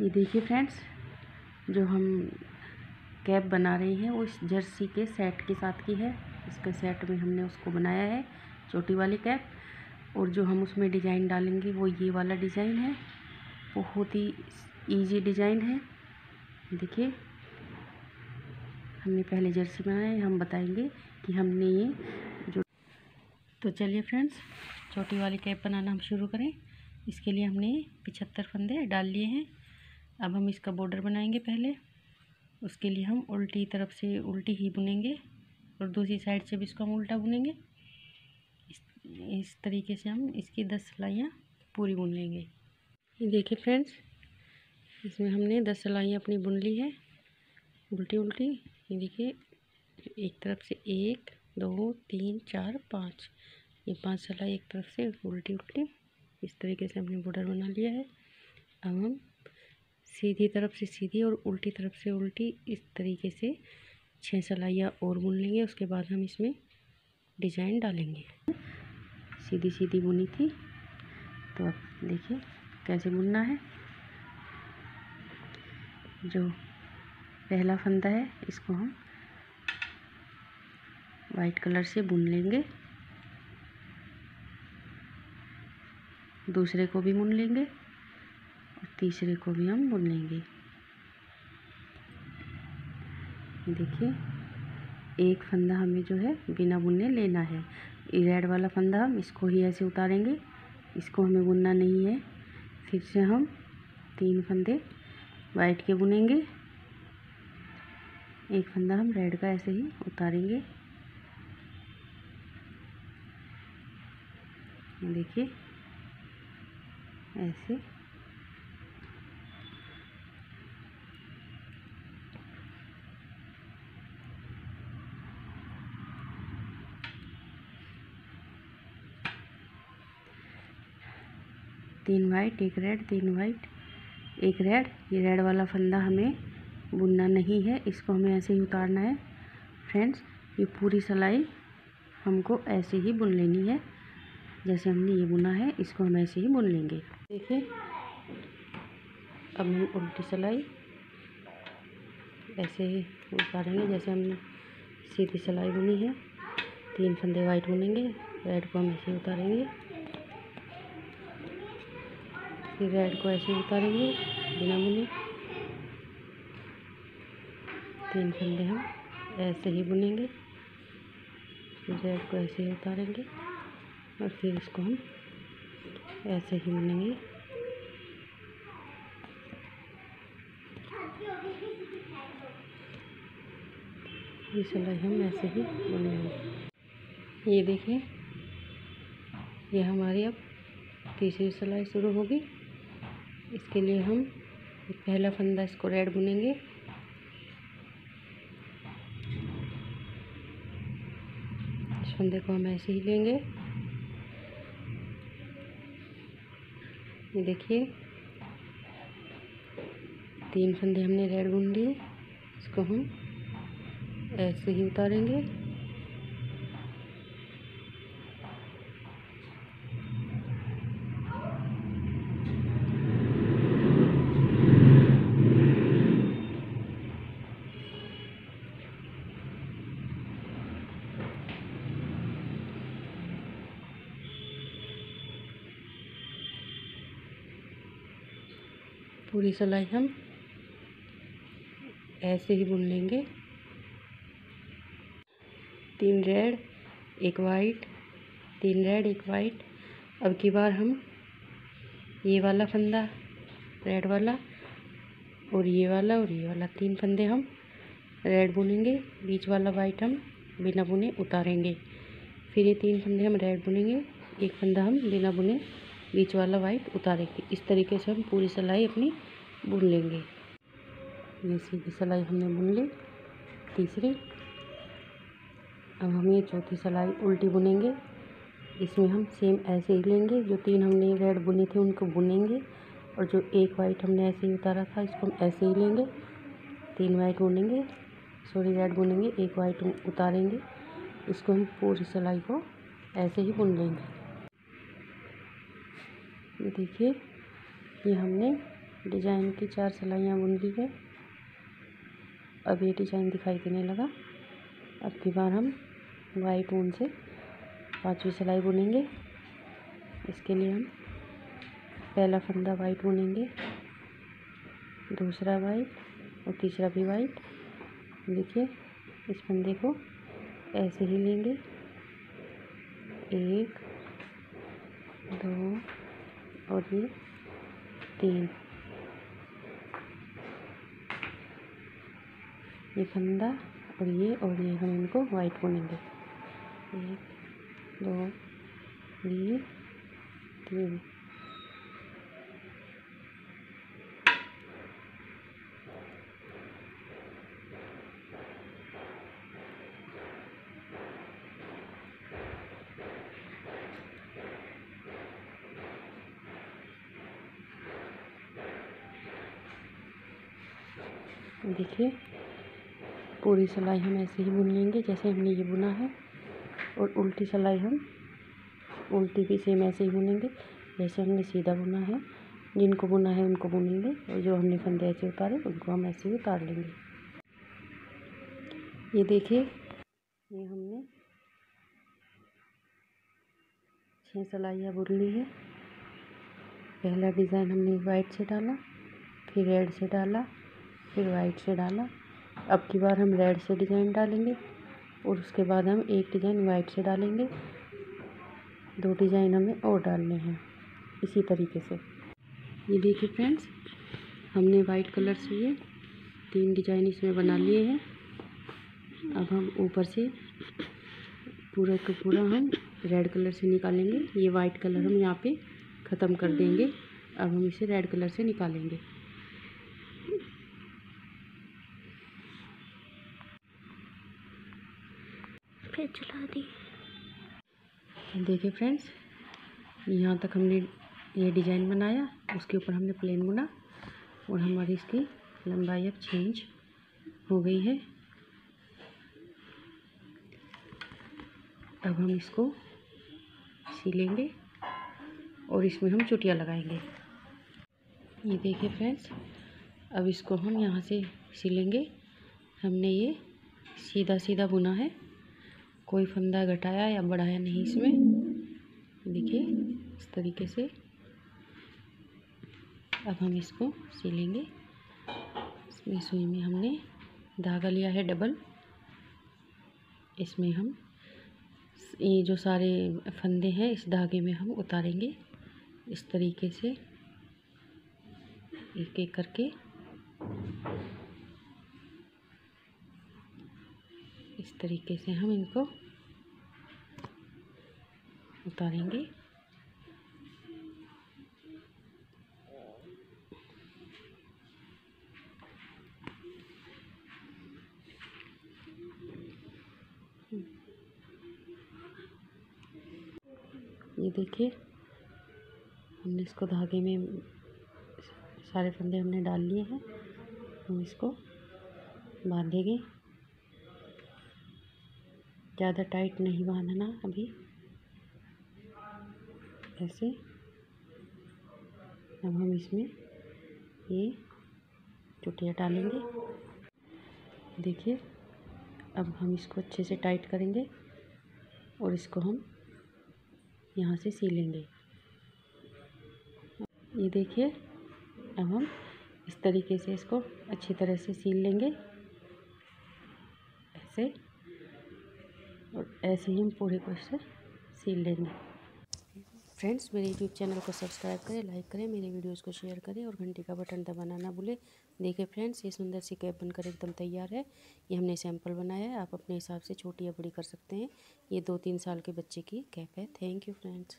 ये देखिए फ्रेंड्स, जो हम कैप बना रहे हैं, वो इस जर्सी के सेट के साथ की है। इसके सेट में हमने उसको बनाया है छोटी वाली कैप। और जो हम उसमें डिज़ाइन डालेंगे, वो ये वाला डिज़ाइन है। बहुत ही इजी डिज़ाइन है। देखिए, हमने पहले जर्सी बनाया है हम बताएँगे कि हमने ये जो तो चलिए फ्रेंड्स छोटी वाली कैप बनाना हम शुरू करें। इसके लिए हमने पिछहत्तर फंदे डाल लिए हैं। अब हम इसका बॉर्डर बनाएँगे पहले। उसके लिए हम उल्टी तरफ़ से उल्टी ही बुनेंगे और दूसरी साइड से भी इसको हम उल्टा बुनेंगे। इस इस तरीके से हम इसकी दस सिलाइयाँ पूरी बुन लेंगे। ये देखिए फ्रेंड्स इसमें हमने दस सिलाइयाँ अपनी बुन ली है। उल्टी उल्टी, ये देखिए, एक तरफ़ से एक, दो, तीन, चार, पाँच। ये पाँच सिलाई एक तरफ़ से उल्टी उल्टी, इस तरीके से हमने बॉर्डर बना लिया है। अब हम सीधी तरफ़ से सीधी और उल्टी तरफ़ से उल्टी इस तरीके से छः सिलाइयाँ और बुन लेंगे। उसके बाद हम इसमें डिज़ाइन डालेंगे। सीधी सीधी बुनी थी। तो अब देखिए कैसे बुनना है। जो पहला फंदा है, इसको हम वाइट कलर से बुन लेंगे। दूसरे को भी बुन लेंगे। तीसरे को भी हम बुन लेंगे। देखिए, एक फंदा हमें जो है बिना बुनने लेना है। रेड वाला फंदा हम इसको ही ऐसे उतारेंगे। इसको हमें बुनना नहीं है। फिर से हम तीन फंदे वाइट के बुनेंगे। एक फंदा हम रेड का ऐसे ही उतारेंगे। देखिए, ऐसे तीन वाइट एक रेड तीन वाइट एक रेड ये रेड वाला फंदा हमें बुनना नहीं है, इसको हमें ऐसे ही उतारना है। फ्रेंड्स ये पूरी सिलाई हमको ऐसे ही बुन लेनी है, जैसे हमने ये बुना है, इसको हम ऐसे ही बुन लेंगे। देखिए, अब हम उल्टी सिलाई ऐसे ही उतारेंगे, जैसे हमने सीधी सिलाई बुनी है। तीन फंदे वाइट बुनेंगे रेड को हम ऐसे उतारेंगे। फिर रेड को ऐसे उतारेंगे, बिना बुने। तीन फंदे हम ऐसे ही बुनेंगे। फिर रेड को ऐसे ही उतारेंगे और फिर इसको हम ऐसे ही बुनेंगे। ये सिलाई हम ऐसे ही बुनेंगे। ये देखिए, ये हमारी अब तीसरी सिलाई शुरू होगी। इसके लिए हम पहला फंदा इसको रेड बुनेंगे। इस फंदे को हम ऐसे ही लेंगे। ये देखिए, तीन फंदे हमने रेड बुन लिए, इसको हम ऐसे ही उतारेंगे। पूरी सिलाई हम ऐसे ही बुन लेंगे। तीन रेड, एक वाइट तीन रेड, एक वाइट अब की बार हम ये वाला फंदा रेड वाला और ये वाला और ये वाला तीन फंदे हम रेड बुनेंगे। बीच वाला वाइट हम बिना बुने उतारेंगे। फिर ये तीन फंदे हम रेड बुनेंगे। एक फंदा हम बिना बुने बीच वाला वाइट उतारेंगे। इस तरीके से हम पूरी सिलाई अपनी बुन लेंगे। ये सीधी सिलाई हमने बुन ली, तीसरी। अब हम ये चौथी सिलाई उल्टी बुनेंगे। इसमें हम सेम ऐसे ही लेंगे। जो तीन हमने रेड बुने थे, उनको बुनेंगे। और जो एक वाइट हमने ऐसे ही उतारा था, इसको हम ऐसे ही लेंगे। तीन वाइट बुनेंगे सॉरी रेड बुनेंगे, एक वाइट उतारेंगे। इसको हम पूरी सिलाई को ऐसे ही बुन लेंगे। देखिए, ये हमने डिज़ाइन की चार सिलाइयाँ बुन ली है। अब ये डिज़ाइन दिखाई देने लगा। अब की बार हम वाइट ऊन से पांचवी सिलाई बुनेंगे। इसके लिए हम पहला फंदा वाइट बुनेंगे। दूसरा वाइट और तीसरा भी वाइट देखिए, इस फंदे को ऐसे ही लेंगे। एक, दो और ये तीन। ये फंदा और ये और ये हम इनको वाइट बुनेंगे एक, दो ये तीन। देखिए पूरी सिलाई हम ऐसे ही बुन लेंगे जैसे हमने ये बुना है। और उल्टी सिलाई हम उल्टी भी सेम ऐसे ही बुनेंगे जैसे हमने सीधा बुना है। जिनको बुना है उनको बुनेंगे और जो हमने फंदे ऐसे उतारे उनको हम ऐसे ही उतार लेंगे। ये देखिए, ये हमने छः सिलाइयाँ बुन ली है। पहला डिज़ाइन हमने वाइट से डाला, फिर रेड से डाला, फिर वाइट से डाला अब की बार हम रेड से डिज़ाइन डालेंगे और उसके बाद हम एक डिज़ाइन वाइट से डालेंगे। दो डिज़ाइन हमें और डालने हैं, इसी तरीके से। ये देखिए फ्रेंड्स, हमने वाइट कलर से ये तीन डिज़ाइन इसमें बना लिए हैं। अब हम ऊपर से पूरा का पूरा हम रेड कलर से निकालेंगे। ये वाइट कलर हम यहाँ पे ख़त्म कर देंगे। अब हम इसे रेड कलर से निकालेंगे। फिर चला दी। देखिए फ्रेंड्स, यहाँ तक हमने ये डिज़ाइन बनाया, उसके ऊपर हमने प्लेन बुना और हमारी इसकी लंबाई अब चेंज हो गई है। अब हम इसको सिलेंगे और इसमें हम चुटिया लगाएँगे। ये देखिए फ्रेंड्स, अब इसको हम यहाँ से सिलेंगे हमने ये सीधा सीधा बुना है। कोई फंदा घटाया या बढ़ाया नहीं इसमें। देखिए, इस तरीके से अब हम इसको सिलेंगे। इसमें सुई में हमने धागा लिया है डबल। इसमें हम ये जो सारे फंदे हैं, इस धागे में हम उतारेंगे। इस तरीके से एक एक करके। इस तरीके से हम इनको उतारेंगे। ये देखिए, हमने इसको धागे में सारे फंदे हमने डाल लिए हैं। हम इसको बांधेंगे। ज़्यादा टाइट नहीं बांधना अभी। ऐसे। अब हम इसमें ये चुटिया डालेंगे। देखिए, अब हम इसको अच्छे से टाइट करेंगे और इसको हम यहाँ से सीलेंगे ये देखिए, अब हम इस तरीके से इसको अच्छी तरह से सील लेंगे। ऐसे। और ऐसे ही हम पूरे को इससे सील लेंगे। फ्रेंड्स मेरे यूट्यूब चैनल को सब्सक्राइब करें लाइक करें, मेरे वीडियोस को शेयर करें और घंटी का बटन दबाना ना भूलें। देखिए फ्रेंड्स ये सुंदर सी कैप बनकर एकदम तैयार है। ये हमने सैंपल बनाया है, आप अपने हिसाब से छोटी या बड़ी कर सकते हैं। ये दो तीन साल के बच्चे की कैप है। Thank you friends